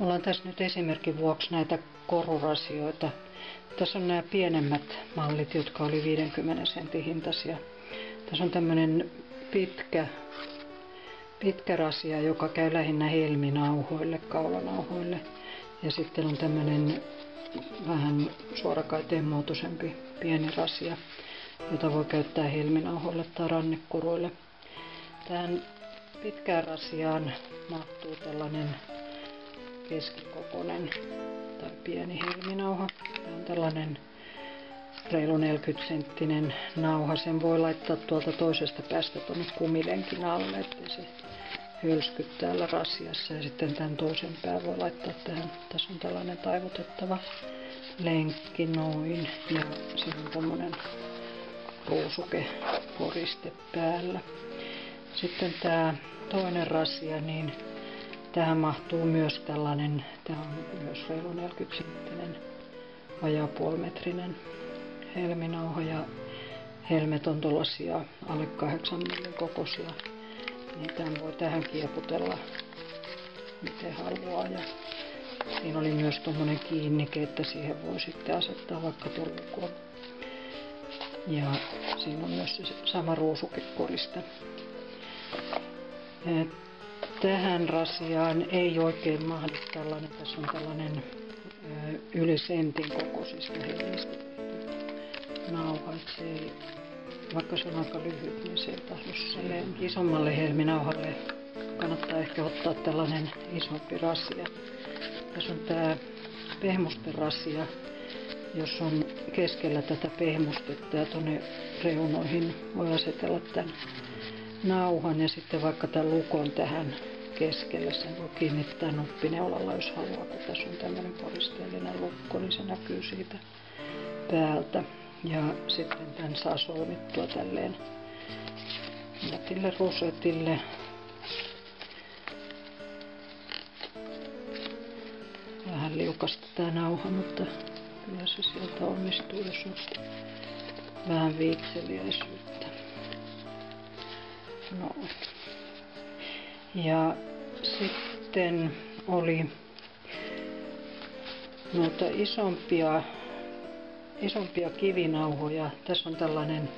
Mulla on tässä nyt esimerkin vuoksi näitä korurasioita. Tässä on nämä pienemmät mallit, jotka oli 50 sentin hintaisia. Tässä on tämmöinen pitkä, pitkä rasia, joka käy lähinnä helminauhoille, kaulanauhoille. Ja sitten on tämmöinen vähän suorakaiteen muotoisempi pieni rasia, jota voi käyttää helminauhoille tai rannekuruille. Tähän pitkään rasiaan mahtuu tällainen keskikokoinen tai pieni helminauha. Tämä on tällainen reilu 40 senttinen nauha. Sen voi laittaa tuolta toisesta päästä tuonne kumilenkin alle, ettei se hölsky täällä rasiassa. Ja sitten tämän toisen pää voi laittaa tähän. Tässä on tällainen taivutettava lenkki noin. Ja siinä on tämmöinen ruusukekoriste päällä. Sitten tämä toinen rasia, niin tähän mahtuu myös tällainen, tämä on myös reilu 40 senttinen, vajaa puolimetrinen helminauha ja helmet on tuollaisia alle 8 millin kokoisia. Niin tämän voi tähän kieputella miten haluaa. Ja siinä oli myös tuommoinen kiinnike, että siihen voi sitten asettaa vaikka tullukon. Ja siinä on myös se sama ruusukekoriste. Tähän rasiaan ei oikein mahdu tällainen, tässä on tällainen yli sentin kokoisista helmistä nauha, että se ei, vaikka se on aika lyhyt, niin se ei tahdo silleen isommalle helminauhalle kannattaa ehkä ottaa tällainen isompi rasia. Tässä on tämä pehmusterasia, jos on keskellä tätä pehmustetta ja tuonne reunoihin voi asetella tämän nauhan ja sitten vaikka tämän lukon tähän keskelle. Sen voi kiinnittää nuppineulalla, jos haluaa, kun tässä on tämmöinen koristeellinen lukko, niin se näkyy siitä päältä. Ja sitten tämän saa solmittua tälleen nätille rusetille. Vähän liukasta tämä nauha, mutta kyllä se sieltä onnistuu, jos on vähän viikseliäisyyttä. No. Ja sitten oli noita isompia, isompia kivinauhoja. Tässä on tällainen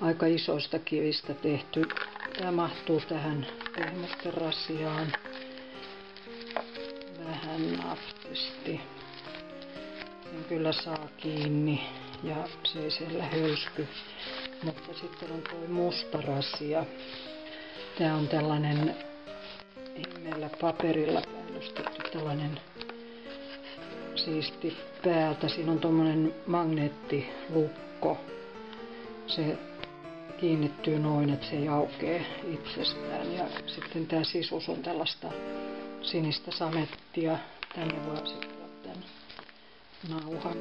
aika isoista kivistä tehty. Tämä mahtuu tähän pehmusterasiaan vähän nappisti. Sen kyllä saa kiinni ja se ei siellä hölsky. Mutta sitten on tuo musta rasia. Tämä on tällainen himmeellä paperilla päällystetty tällainen siisti päältä. Siinä on tuommoinen magneettilukko. Se kiinnittyy noin, että se ei aukee itsestään. Ja sitten tämä sisus on tällaista sinistä samettia. Tänne voi asettaa tämän nauhan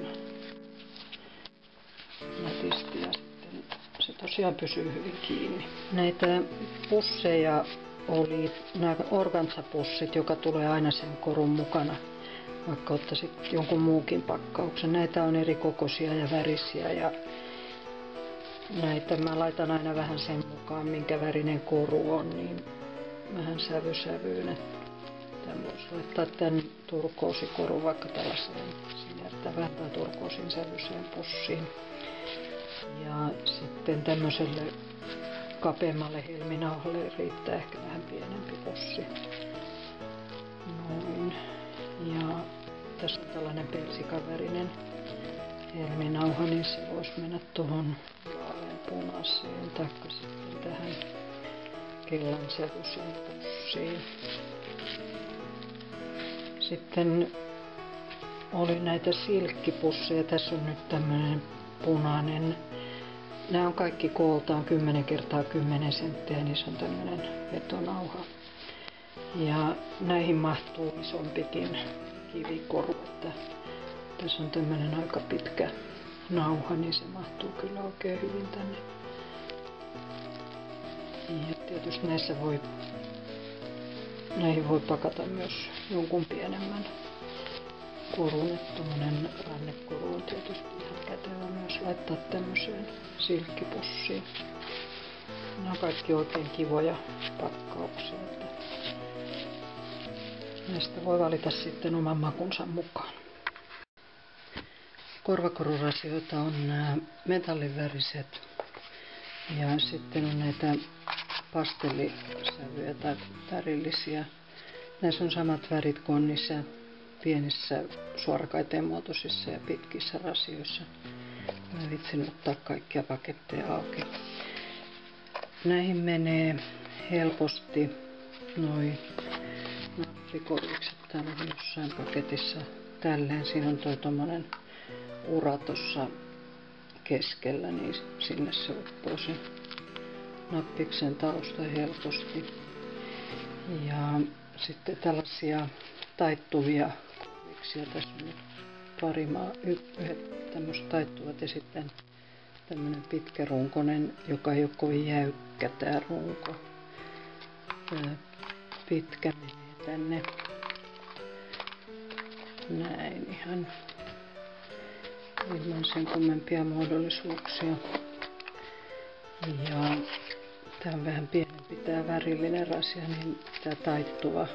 tosiaan pysyy hyvin kiinni. Näitä pusseja oli nämä organsapussit, joka tulee aina sen korun mukana, vaikka ottaisit jonkun muukin pakkauksen. Näitä on eri kokoisia ja värisiä ja näitä mä laitan aina vähän sen mukaan, minkä värinen koru on, niin vähän sävysävyyn. Tämän voisi laittaa tämän turkoosikoru vaikka tällaiseen sinertävään tai turkoosin sävyiseen pussiin. Ja sitten tämmöiselle kapeammalle helminauhalle riittää ehkä vähän pienempi pussi. Noin. Ja tässä on tällainen persikavärinen helminauha, niin se voisi mennä tuohon punaiseen taikka sitten tähän kellan sävyiseen pussiin. Sitten oli näitä silkkipusseja. Tässä on nyt tämmöinen punainen Nämä on kaikki kooltaan 10 kertaa 10 senttiä, niin se on tämmöinen vetonauha. Ja näihin mahtuu isompikin kivikoru, että tässä on tämmöinen aika pitkä nauha, niin se mahtuu kyllä oikein hyvin tänne. Ja tietysti näissä voi, näihin voi pakata myös jonkun pienemmän että tuommoinen rannekoru on tietysti ihan kätevä myös laittaa tämmöiseen silkkipussiin. Nämä on kaikki oikein kivoja pakkauksia. Näistä voi valita sitten oman makunsa mukaan. Korvakorurasioita on nämä metalliväriset ja sitten on näitä pastellisävyjä tai värillisiä. Näissä on samat värit kuin niissä pienissä suorakaiteen muotoisissa ja pitkissä rasioissa. Mä vitsin ottaa kaikkia paketteja auki. Näihin menee helposti noin nappikorvikset. Täällä on jossain paketissa tälleen. Siinä on toi tommonen ura tossa keskellä, niin sinne se uppoo se nappiksen tausta helposti. Ja sitten tällaisia taittuvia nyt pari maa, yhdet tämmöiset taittuvat ja sitten tämmönen pitkärunkonen, joka ei ole kovin jäykkä tää runko. Tää pitkä menee tänne näin ihan ilman sen kummempia muodollisuuksia. Ja tää on vähän pienempi tää värillinen rasia, niin tää taittuva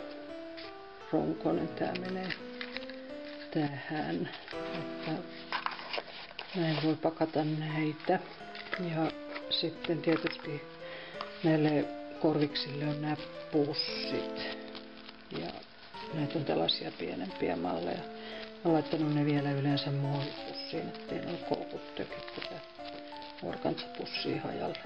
runkonen tää menee tähän. Että näin voi pakata näitä. Ja sitten tietysti näille korviksille on nämä pussit. Ja näitä on tällaisia pienempiä malleja. Olen laittanut ne vielä yleensä muovipussiin, ettei ne ole koukut tökit tätä organtsapussia hajalle.